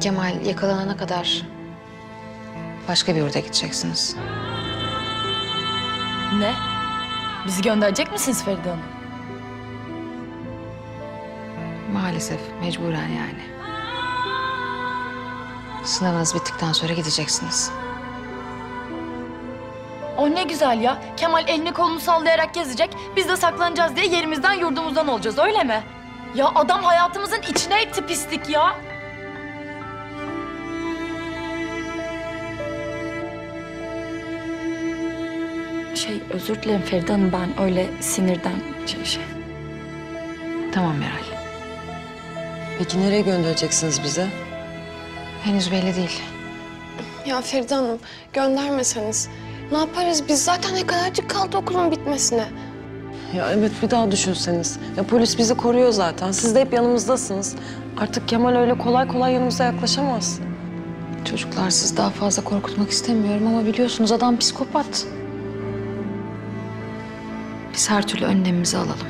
Kemal yakalanana kadar başka bir yurda gideceksiniz. Ne? Bizi gönderecek misiniz Feride Hanım? Maalesef mecburen yani. Sınavınız bittikten sonra gideceksiniz. O ne güzel ya. Kemal elini kolunu sallayarak gezecek. Biz de saklanacağız diye yerimizden yurdumuzdan olacağız öyle mi? Ya adam hayatımızın içine etti pislik ya. Şey özür dilerim Feride Hanım ben öyle sinirden şey şey. Tamam Meral. Peki nereye göndereceksiniz bize? Henüz belli değil. Ya Feride Hanım göndermeseniz. Ne yaparız biz zaten ne kadarcık kaldı okulun bitmesine. Ya evet bir daha düşünseniz. Ya polis bizi koruyor zaten. Siz de hep yanımızdasınız. Artık Kemal öyle kolay kolay yanımıza yaklaşamaz. Çocuklar siz daha fazla korkutmak istemiyorum ama biliyorsunuz adam psikopat. Biz her türlü önlemimizi alalım.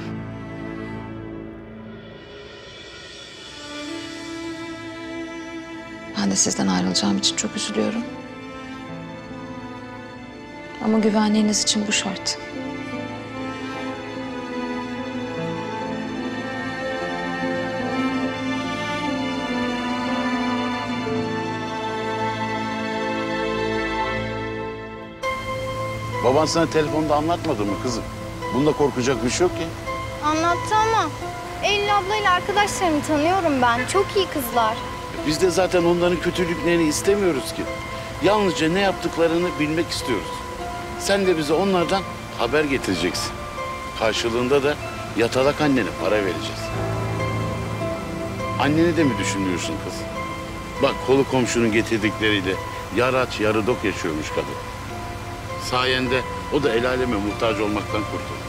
Ben de sizden ayrılacağım için çok üzülüyorum. Ama güvenliğiniz için bu şart. Baban sana telefonda anlatmadı mı kızım? Bunda korkacak bir şey yok ki. Anlattı ama Eylül ablayla arkadaşlarımı tanıyorum ben. Çok iyi kızlar. Biz de zaten onların kötülüklerini istemiyoruz ki. Yalnızca ne yaptıklarını bilmek istiyoruz. Sen de bize onlardan haber getireceksin. Karşılığında da yatalak annene para vereceğiz. Anneni de mi düşünmüyorsun kızım? Bak kolu komşunun getirdikleriyle yarı aç yarı dok yaşıyormuş kadın. Sayende o da el aleme muhtaç olmaktan kurtuldu.